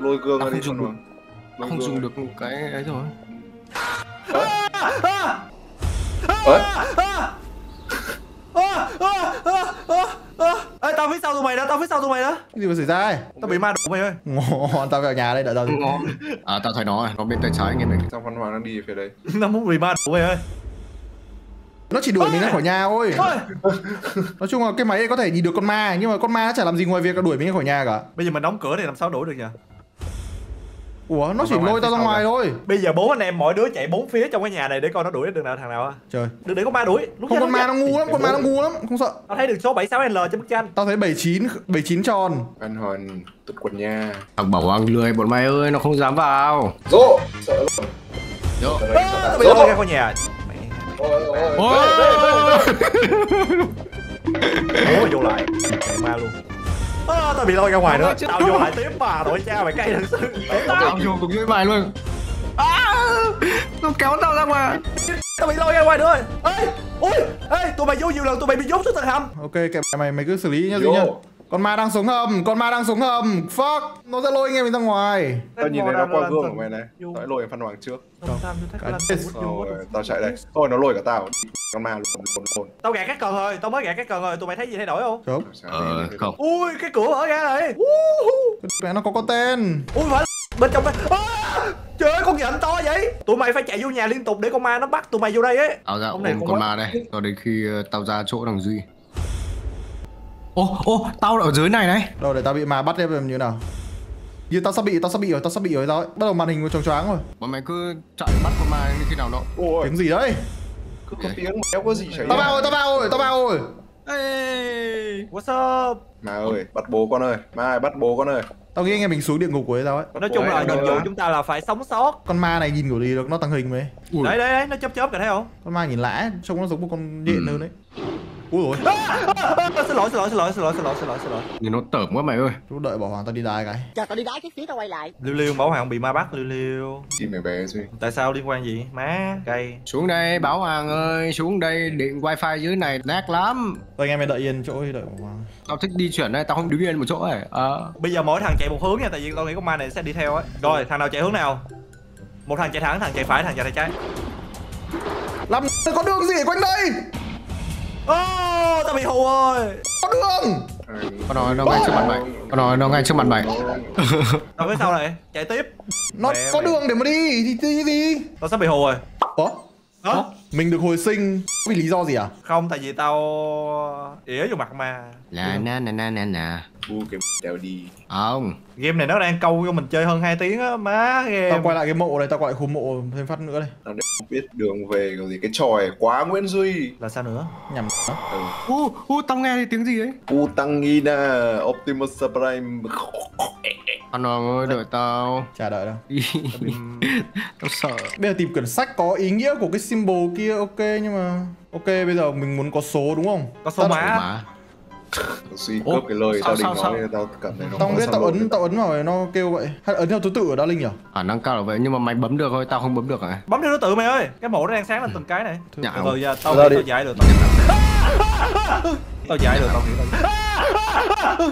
Lôi gương ra đi không dùng Không dùng được cái ấy rồi! Ê, tao phía sau tụi mày đó, tao phía sau tụi mày đó Cái gì mà xảy ra ấy? Tao bị ma đụng mày ơi Ngon, tao vào nhà đây đợi tao. Ngon À tao thấy nó rồi Nó bên tay trái anh em mình Sao văn hoàng đang đi phía đấy Nó muốn bị ma đụng mày ơi Nó chỉ đuổi mình ra khỏi nhà thôi. Ôi! Nói chung là cái máy ấy có thể nhìn được con ma nhưng mà con ma nó chả làm gì ngoài việc là đuổi mình ra khỏi nhà cả. Bây giờ mình đóng cửa thì làm sao đuổi được nhỉ Ủa nó chỉ lôi tao ra ngoài thôi. Bây giờ bốn anh em mỗi đứa chạy bốn phía trong cái nhà này để coi nó đuổi được nào thằng nào á Trời. Đừng để con ma đuổi. Lúc Không con ma nó ngu lắm, con ma nó ngu lắm, không sợ. Tao thấy được số 76L trên bức tranh. Tao thấy 79 79 tròn. Văn hoàng tụt quần nha. Thằng bảo hoàng lười bọn mày ơi Nó không dám vào. Dỗ Sợ lắm. À, bị lôi ra khỏi nhà. Ôi ôi ôi Ôi. Ủa vô lại. Mẹ ma luôn à, Tao bị lôi ra ngoài nữa. Tao vô lại tiếp mà Đội cha mày cay thật sự. Tao vô cùng với mày luôn. À, Nó kéo tao ra ngoài. Tao bị lôi ra ngoài nữa. Ê Ui Ê Tụi mày vô nhiều lần tụi mày bị dốt xuống tầng hầm. Ok kệ mày mày cứ xử lý nhá Duy Yo. Con ma đang xuống hầm, con ma đang xuống hầm. Fuck, nó sẽ lôi anh em mình ra ngoài. Tao nhìn thấy nó qua gương của mày này. Tao hãy lôi văn hoàng trước. Cái Rồi tao chạy đây. Thôi nó lôi cả tao. Con ma lùn lùn Tao gạt cái cần thôi. Tao mới gạt cái cần rồi. Tụi mày thấy gì thay đổi không? Chốt. Ờ không. Ui cái cửa mở ra này. Mẹ nó có con tên. Ui phải bên trong đây Trời ơi con nhện to vậy. Tụi mày phải chạy vô nhà liên tục để con ma nó bắt tụi mày vô đây ấy. Tao ra Ông này ôm con ma đây. Cho đến khi ờ, tao ra chỗ thằng Duy Ô ô tao ở dưới này này Đâu để tao bị ma bắt em như nào? Như tao sắp bị, tao sắp bị rồi, tao sắp bị rồi tao ấy. Bắt đầu màn hình choáng choáng rồi. Bọn mày cứ chạy bắt con ma đến khi nào nó Ôi Tiếng gì đấy? cứ có tiếng mà đéo có gì xảy Tao vào rồi, tao vào rồi, tao vào rồi. Ê What's up Ma ơi bắt bố con ơi Ma ơi bắt bố con ơi Tao nghĩ anh em mình xuống địa ngục của ấy tao ấy. Nói chung là nhiệm vụ chúng ta là phải sống sót Con ma này nhìn kiểu gì được, nó tăng hình mày. Ui. Đấy đấy đấy nó chớp chớp kìa thấy không Con ma nhìn lạ, trông nó giống một con nhện hơn đấy. Ui rồi, à, à, Xin lỗi xin lỗi xin lỗi xin lỗi xin lỗi xin lỗi xin lỗi. Nhìn nó tởm quá mày ơi. Chú đợi bảo hoàng tao đi đai cái. Chờ tao đi đá chút xíu tao quay lại. Liêu liêu bảo hoàng bị ma bắt liêu liêu. Tìm mày bé Duy. Tại sao liên quan gì? Má cây. Xuống đây Bảo Hoàng ơi Xuống đây điện wifi dưới này nát lắm. Thôi anh em mình đợi yên chỗ đợi bảo hoàng. Tao thích đi chuyển đây Tao không đứng yên một chỗ ấy. Ờ. Bây giờ mỗi thằng chạy một hướng nha Tại vì tao nghĩ con ma này sẽ đi theo ấy. Rồi thằng nào chạy hướng nào? Một thằng chạy thẳng thằng chạy phải thằng chạy trái. Làm có đường gì ở quanh đây? Ô tao bị hù rồi Có đường. Con nói nó ngay trước mặt mày Con nói nó ngay trước mặt mày Tao phía sau này chạy tiếp Nó Mẹ có mày. đường để mà đi thì đi gì? Tao sắp bị hù rồi Ủa? Hả? Mình được hồi sinh. Vì lý do gì à? Không tại vì tao ỉa vô mặt ma Là na na na na na Bu cái đéo đi. Không. Game này nó đang câu cho mình chơi hơn 2 tiếng á Má game Tao quay lại cái mộ này, tao quay lại khu mộ thêm phát nữa đây. Tao đéo biết đường về Còn gì. Cái tròi quá Nguyễn Duy. Là sao nữa? Nhầm. U u tao nghe thấy tiếng gì ấy? Utangina Optimus Prime. Con nói ơi đợi tao. Chả đợi đâu. Tao sợ. Bây giờ tìm quyển sách có ý nghĩa của cái symbol kia ok nhưng mà Ok bây giờ mình muốn có số đúng không? Có số Tao- má. suy Ủa, cướp cái lời sao- tao định sao- nói nên tao cảm thấy nó tao biết tao ấn tao ấn vào rồi nó kêu vậy. Hay ấn theo thứ tự ở đa linh nhỉ? Khả năng cao là vậy nhưng mà mày bấm được thôi tao không bấm được à bấm theo thứ tự mày ơi cái nó đang sáng lên từng cái này. Nhạo. từ từ giờ tao nghĩ tao giải được tao tao giải được tao nghĩ tao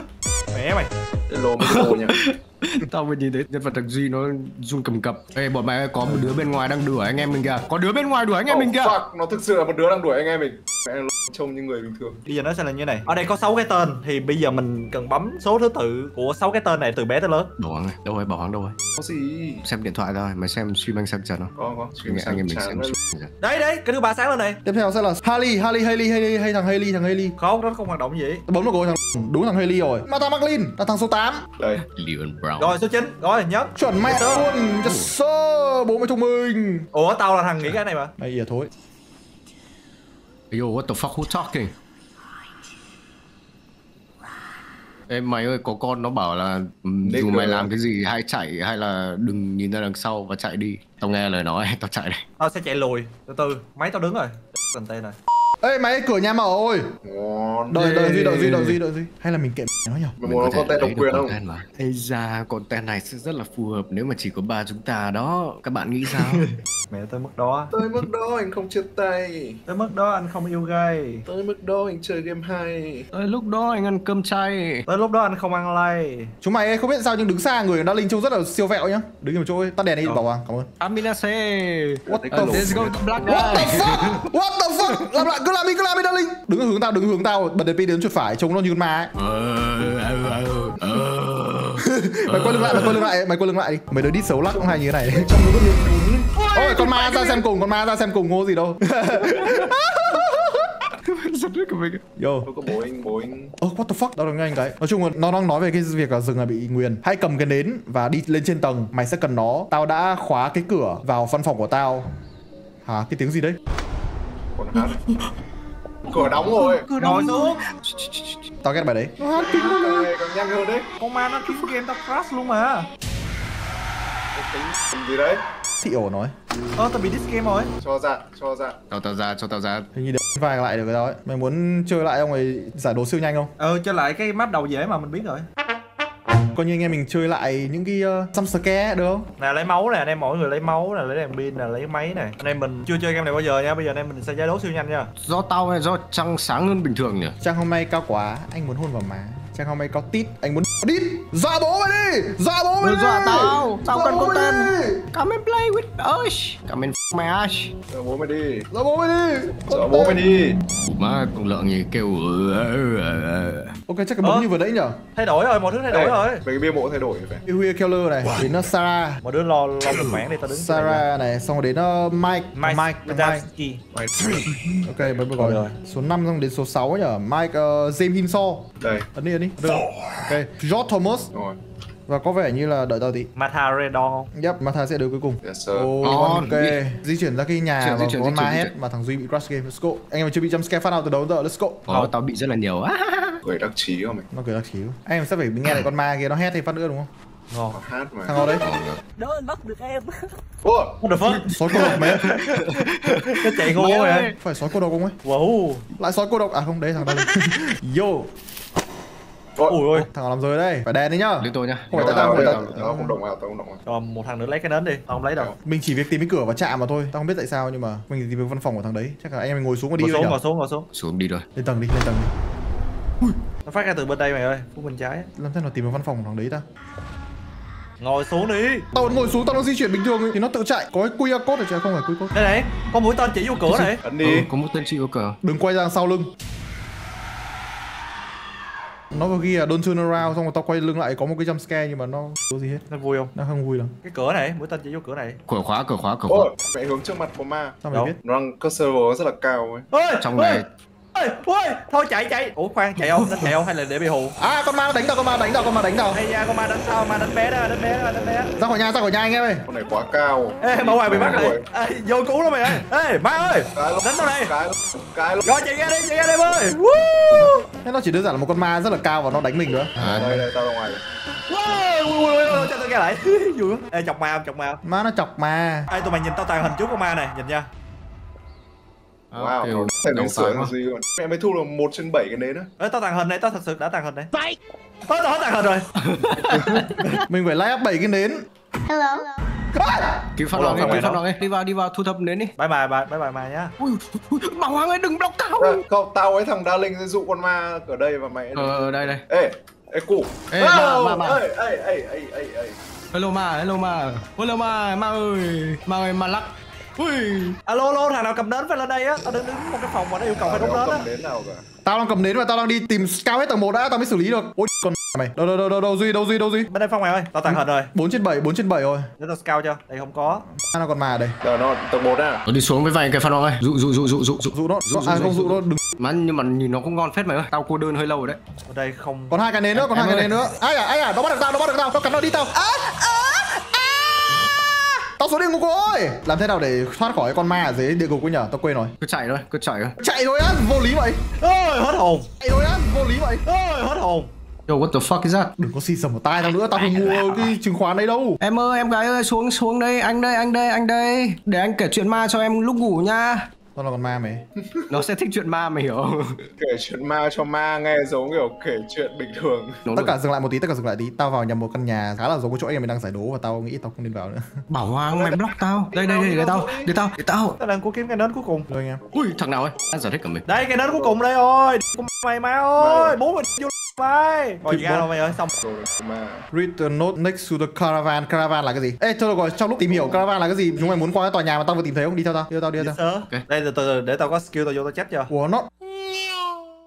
mẹ mày lô mấy cái ô nha tao mới nhìn thấy nhân vật thằng duy nó run cầm cập. Ê bọn mày ơi có một đứa bên ngoài đang đuổi anh em mình kìa. Có đứa bên ngoài đuổi anh em Oh, mình kìa. fuck, nó thực sự là một đứa đang đuổi anh em mình. Mẹ nó trông như người bình thường. Bây giờ nó sẽ là như này. Ở đây có 6 cái tên thì bây giờ mình cần bấm số thứ tự của 6 cái tên này từ bé tới lớn. Bỏ hắn này đâu rồi bỏ hắn đâu rồi Có gì? Xem điện thoại thôi mày xem stream anh xem trận không Có có anh, anh em mình xem đấy. stream đấy đấy cái thứ ba sáng lên này. Tiếp theo sẽ là Harley Harley Haley Haley hay thằng Haley thằng Haley không nó không hoạt động gì. Tao bấm vào cổ thằng đúng thằng Haley rồi. Mata Macklin là thằng số 8 Đây Leon Brown rồi số 9 rồi nhớ chuẩn mẹ luôn yes sir bố mày thông minh. Ủa tao là thằng nghĩ cái này mà. Mày ỉa thối Yo, what the fuck, who talking? Ê mày ơi, có con nó bảo là ừm, Nick dù mày rồi. làm cái gì hay chạy hay là đừng nhìn ra đằng sau và chạy đi. Tao nghe lời nói, tao chạy đây. tao sẽ chạy lùi. Từ từ máy tao đứng rồi. Cần tên này ê mày cửa nhà mở rồi Ngon đợi đợi duy đợi duy đợi duy đợi duy hay là mình kệ nó nhỉ Mày muốn nó có tên độc quyền không? content mà. Ê ra, content này sẽ rất là phù hợp nếu mà chỉ có ba chúng ta đó. Các bạn nghĩ sao? mẹ tới mức đó Tới mức đó anh không chia tay tới mức đó anh không yêu gay Tới mức đó anh chơi game hay Tới lúc đó anh ăn cơm chay. tới lúc đó anh không ăn lay chúng mày không biết sao nhưng đứng xa người đa linh trông rất là siêu vẹo nhá đứng một chỗ tắt đèn đi Ờ. bảo hoàng cảm ơn Aminase. What the let's go to Black What the fuck? What the fuck? Làm lại, cứ làm đi, cứ làm đi Darling. Đứng hướng tao, đứng hướng tao Bật đèn pin đến chuột phải, trông nó như con ma ấy. Ờ, ờ, ờ. Mày quay lưng lại, mày quay lưng lại, mày quay lưng lại đi. Mày đứa đi xấu lắc cũng hay như thế này. Trong nó Ôi, con ma ra xem cùng, con ma ra xem cùng, ngô gì đâu. Giật mình. Yo bố anh Ơ, what the fuck? Đó là nghe anh cái. Nói chung là nó đang nói về cái việc là rừng là bị nguyền. Hãy cầm cái nến và đi lên trên tầng. Mày sẽ cần nó. Tao đã khóa cái cửa vào văn phòng của tao. Hả? Cái tiếng gì đấy? Còn hát Cửa đóng rồi. Ngồi xuống. Tao ghét bài đấy. Càng ngày càng nhanh hơn đấy. Con ma nó kiếm game tao crash luôn mà. Tính gì đấy? Thị ổ nói ơ tao bị diss game rồi. Cho ra, cho ra Cho tao ra, cho tao ra. Hình như để vai lại được cái đó ấy. Mày muốn chơi lại không? Mày giải đồ siêu nhanh không? ờ cho lại cái map đầu dễ mà mình biết rồi Coi như anh em mình chơi lại những cái uh, jump scare được không? nè lấy máu nè anh em mỗi người lấy máu nè lấy đèn pin nè lấy máy nè anh em mình chưa chơi game này bao giờ nha bây giờ anh em mình sẽ giải đấu siêu nhanh nha Do tao hay do trăng sáng hơn bình thường nhỉ? Trang hôm nay cao quá, anh muốn hôn vào má Trang hôm nay có tít, anh muốn đít Dọa bố mày đi, dọa bố mày đi dọa tao, tao Dọa cần content. đi. Come and play with us. Come and f my ass. Cho bố mày đi Dọa bố mày đi Cho bố mày đi má con lợn gì kêu ừ, ừ, ừ. Ok chắc cái bấm Ờ. như vừa nãy nhở? Thay đổi rồi mọi thứ thay đổi Ê, rồi. Về cái bia mộ thay đổi phải. Huey Keller này, đến nó Sarah. Mọi đứa lo lo một mảng đi tao đứng Sarah này, xong rồi đến uh, Mike. Mike Mike, Mike. Ok, mới vừa gọi Rồi. Số 5 xong đến số 6 nhở? Mike uh, James Hinsaw Đây, Ấn đi, ấn đi. Được? Ok, George Thomas. Rồi Và có vẻ như là đợi tao tí. Mata Redon không? Yep, Martha sẽ đứng cuối cùng. Yes sir. Oh, ok. Di chuyển ra cái nhà Chuyển, và chuyển, có ma hết. Mà thằng Duy bị crush game, let's go. Anh em chưa bị jump scare phát nào từ đầu giờ, let's go. Có, tao bị rất là nhiều. Cười đắc chí không mày? Nó cười đặc xíu Anh em sẽ phải nghe lại con ma kia nó hét thêm phát nữa đúng không? ngon. Hát mà. Thằng nào đấy? Đỡ anh bắt được em. Ủa, what the fuck? Sói cô độc mày cái chạy ngu ơi. Phải sói cô độc không ấy? wow. Lại sói cô độc, à không, đấy thằng đây Yo Ôi, ui ôi. Thằng nào làm rơi đây, phải đèn đi nhá. Lên tôi nhá. Không phải tao tại tao, tao không phải tao không động vào, tao không động vào. Cho một thằng nữa lấy cái nến đi. Tao không lấy đâu. Mình chỉ việc tìm cái cửa và chạm mà thôi. Tao không biết tại sao nhưng mà Mình tìm được văn phòng của thằng đấy. Chắc là anh em mình ngồi xuống và đi thôi ngồi xuống ngồi xuống. Xuống đi rồi. Lên tầng đi, lên tầng đi. Nó phát ra từ bên đây mày ơi phía bên trái. Làm thế nào tìm được văn phòng của thằng đấy ta? Ngồi xuống đi. Tao vẫn ngồi xuống, tao đang di chuyển bình thường ấy, thì nó tự chạy. Có cái QR code ở chứ? Không phải QR code. Đây này có mũi tên chỉ vô cửa này Ấn Ừ, đi có một tên chị có cờ. Đừng quay ra sau lưng Nó có ghi là don't turn around Xong rồi tao quay lưng lại có một cái jump scare Nhưng mà nó có gì hết. Nó vui không? Nó không vui lắm cái cửa này mũi tên chỉ vô cửa này. Cửa khóa, cửa khóa, cửa khóa. Ôi, mẹ hướng trước mặt của ma. Sao mày Đâu? biết? Nó đang có server rất là cao ấy. Trong này ơi ơi thôi chạy chạy. Ủa khoan chạy không? Nên chạy không hay là để bị hù? À con ma nó đánh tao, con ma đánh tao, con ma đánh tao. Hay da con ma đánh sau ma đánh bé đó đánh bé đó đánh bé Ra khỏi nhà, ra khỏi nhà anh em ơi. Con này quá cao. Ê bảo ngoài bị bắt Ôi, rồi. ê vô cứu nó mày ơi. Ê ma ơi đánh tao đây. Cái luôn Cái luôn rồi chạy ra đi chạy ra đây ơi Woo! Thế nó chỉ đơn giản là một con ma rất là cao và nó đánh mình nữa À, Đây, đây, tao ra ngoài. Wow, ui, ui, ui, ui, cho tôi nghe lại. Vui quá. Ê chọc ma không chọc ma không? Ma nó chọc ma. Ê tụi mày nhìn tao tàn hình trước con ma này nhìn nha Wow, kiểu sửa gì còn Mẹ mới thu được 1 trên 7 cái nến á Ê, tao tàng hình này, tao thật sự đã tàng này. Vậy. Tao tao tàng hình rồi. Mình phải light up 7 cái nến Cứu phát không đi, cứu phát log đi, đi vào đi vào thu thập nến đi. Bye bye bye bye bye bye nhá. Ui, Hoàng ơi đừng block tao. Ờ, Không, tao với thằng Đa Linh sẽ dụ con ma ở đây và mày Ờ ờ, đây đây. Ê, ê cụ Ê, ma, ma, ma. Ê, ê, ê, ê, ê, ê Hello ma, hello ma. Hello ma, ma ơi, ma ơi ma lắc. Ui, Alo alo, thằng nào cầm nến phải lên đây á. Tao đứng đứng một cái phòng mà nó yêu cầu phải đốt Tao nến á. nào cả Tao đang cầm nến và tao đang đi tìm scout hết tầng 1 đã Tao mới xử lý được Ôi con mày Đâu đâu đâu đâu đâu Duy đâu Duy đâu Duy Bên đây Phong mày ơi, tao tàng hình rồi. 4 trên 7 4 trên 7 rồi Để tao scout cho. Đây không có. Tao còn mà ở đây Giờ nó tầng 1 á nó đi xuống với vài cái log ơi. Dụ dụ dụ dụ dụ dụ. Dụ nó Dụ, À không dụ, nó đừng Mà nhưng mà nhìn nó cũng ngon phết mày ơi. Tao cô đơn hơi lâu rồi đấy. Ở đây không. Còn hai cái nến nữa Còn hai cái nến nữa Ai à ai à Nó bắt được tao Nó bắt được tao Tao cắn nó đi tao. Xuống địa ngục rồi Làm thế nào để thoát khỏi con ma ở dưới địa ngục ấy nhở Tao quên rồi Cứ chạy thôi, cứ chạy thôi. Chạy thôi á Vô lý vậy Ôi, hết hồn. Chạy thôi á Vô lý vậy Ôi, hết hồn. Yo, what the fuck is that? Đừng có xì sầm vào tai tao nữa Tao không mua cái chứng khoán đấy đâu Em ơi, em gái ơi, xuống xuống đây, anh đây, anh đây, anh đây. Để anh kể chuyện ma cho em lúc ngủ nha. Tao là con ma mày Nó sẽ thích chuyện ma mày hiểu không? Kể chuyện ma cho ma nghe giống kiểu kể chuyện bình thường Nó Tất cả dừng lại một tí Tất cả dừng lại tí Tao vào nhầm một căn nhà khá là giống cái chỗ mình đang giải đố Và tao nghĩ tao không nên vào nữa Bảo Hoàng mày block tao. Đây đây đây để tao, để tao, để tao. Tao đang cố kiếm cái nến cuối cùng. Rồi anh em Ui, thằng nào ấy? Anh giải thích cả mình. Đây cái nến cuối cùng đây rồi. Con mày má ơi, bố mày vô mày. Rồi gì ra đâu mày ơi, xong. Rồi ma Read the note next to the caravan Caravan là cái gì? Ê thôi được rồi Trong lúc tìm hiểu caravan là cái gì Chúng mày muốn qua cái tòa nhà mà tao vừa tìm thấy không? Đi theo tao Đi theo tao đi theo tao Sơ. Đây từ từ để tao có skill tao vô tao check cho. Ủa nó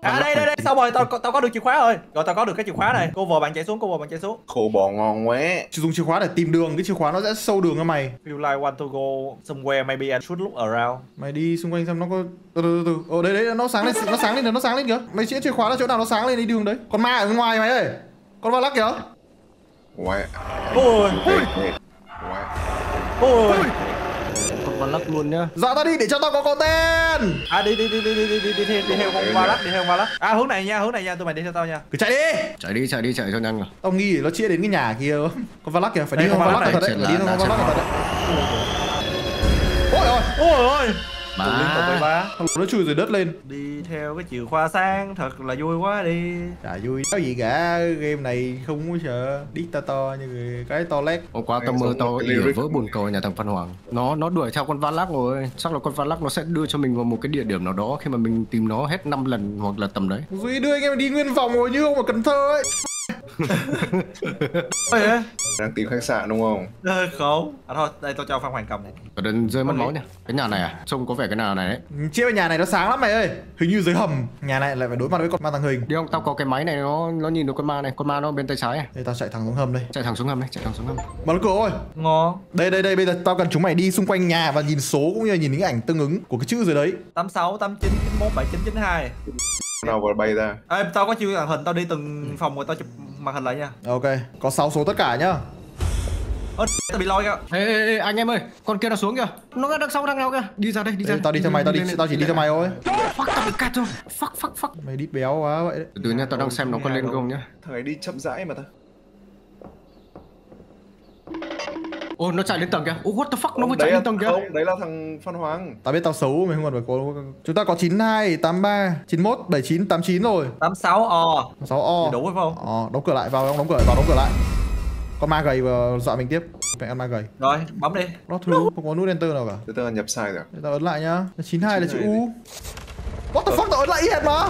À đây đây đây xong rồi tao tao có được chìa khóa rồi. Rồi tao có được cái chìa khóa này. Cô vợ bạn chạy xuống, cô vợ bạn chạy xuống. Khổ bỏ ngon quá Chỉ dùng chìa khóa để tìm đường Cái chìa khóa nó sẽ sâu đường cho mày If you like want to go somewhere maybe I should look around. Mày đi xung quanh xem nó có từ từ từ từ. Ờ đấy đấy nó sáng lên nó sáng lên rồi nó sáng lên kìa Mày chĩa chìa khóa là chỗ nào nó sáng lên đi đường đấy Con ma ở bên ngoài mày ơi Con va lắc kìa Quá Ôi, Quá ôi. Con con lắc luôn nhá. Dọa tao đi để cho tao có content À đi đi đi đi đi đi đi đi, đi, đi theo con va lắc, đi theo va lắc. À hướng này nha, hướng này nha, tụi mày đi theo tao nha. Cứ chạy đi Chạy đi, chạy đi, chạy cho nhanh rồi. Tao nghi nó chia đến cái nhà kia Con va lắc kìa Phải đi con con va lắc thật đấy đi con va lắc thật đấy Ôi ôi Ôi Ba. Liên tục với ba. Thằng nó chui dưới đất lên Đi theo cái chìa khóa sáng thật là vui quá đi. Chả vui có gì cả Game này không có sợ to như cái, cái to lét Hôm qua tao mơ tao ỉa vỡ bồn cầu nhà thằng Phan Hoàng Nó nó đuổi theo con Van Lắc rồi Chắc là con Van Lắc nó sẽ đưa cho mình vào một cái địa điểm nào đó Khi mà mình tìm nó hết 5 lần hoặc là tầm đấy Duy đưa anh em đi nguyên vòng rồi như ông ở Cần Thơ ấy. Đang tìm khách sạn đúng không? Ờ, khổ. À thôi, đây tao cho Phan Hoàng cầm này. Ở đừng rơi mất máu nha. Cái nhà này à? Trông có vẻ cái nhà này đấy. Chia về nhà này nó sáng lắm mày ơi. Hình như dưới hầm. Nhà này lại phải đối mặt với con ma thằng hình. Đi không? Tao có cái máy này nó nó nhìn được con ma này. Con ma nó bên tay trái này Đây tao chạy thẳng xuống hầm đây. Chạy thẳng xuống hầm đấy Chạy thẳng xuống hầm. Mở cửa ơi. Ngon. Đây đây đây bây giờ tao cần chúng mày đi xung quanh nhà và nhìn số cũng như là nhìn những ảnh tương ứng của cái chữ dưới đấy. 86, 89, 91, 79, 92. Nào vừa bay ra. Ê, tao có chiêu màn hình, tao đi từng phòng rồi tao chụp màn hình lại nha. Ok Có 6 số tất cả nhá. Ơ, tao bị lôi kìa. ê, ê, ê, anh em ơi Con kia nó xuống kìa. Nó đằng sau đằng nào kìa. Đi ra đây đi ra Đây, Tao đi theo mày tao đi tao chỉ đi theo mày thôi. Fuck tao bị cắt rồi. Fuck fuck fuck. Mày đít béo quá vậy đấy. Từ nha tao đang xem nó có lên không nhá. Thằng ấy đi chậm rãi mà ta Ô nó chạy lên tầng kìa. Ô what the fuck nó mới chạy là, lên tầng kìa? Không, đấy là thằng Phan Hoàng. Tao biết tao xấu mày không cần phải cố Chúng ta có 92, 83, 91, 79, 89 rồi. 86 o. 6 O. Đủ phải không? Ờ, đóng cửa lại vào đóng cửa lại vào đóng cửa lại. Con ma gầy và dọa mình tiếp. Mẹ con ma gầy. Rồi, bấm đi. Nó thứ không có nút enter nào cả. Thế tao nhập sai rồi. Để tao ấn lại nhá. 92 là chữ 92 U. What the fuck tao ấn lại y hệt mà.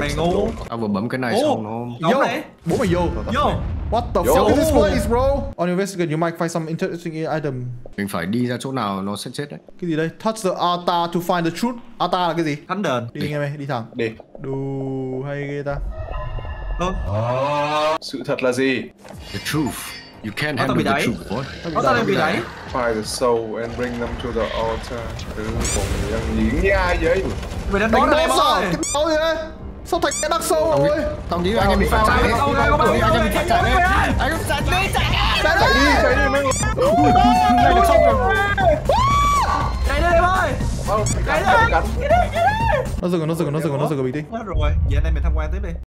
Mày ngu. Tao vừa bấm cái này xong nó Đóng Yo, đấy. bố mày vô. Vô. What the Yo. fuck is this place bro On your investigate you might find some interesting item Mình phải đi ra chỗ nào nó sẽ chết đấy Cái gì đây? Touch the altar to find the truth Altar là cái gì? Thánh đền. Đi anh em ơi, đi thẳng Đi Đù hay ghê ta Ừ. Sự thật là gì? The truth You can't handle bị the truth boy Nó tao đang bị đẩy. Find the soul and bring them to the altar Thứ cùng đang nhí nha vậy Mày đánh Đánh à? ơi. Cái đau gì đấy? Sao thành cái đắc sâu rồi? tao nghĩ anh em mình phải chạy anh em mình phải chạy đây. Anh em chạy đi chạy Chạy đi! Chạy đi Này được xong rồi Chạy đi em ơi. Chạy đi. Nó dừng rồi, nó dừng rồi, nó dừng rồi, nó dừng rồi, bình tĩnh Hết rồi. Vậy anh em mình tham quan tiếp đi.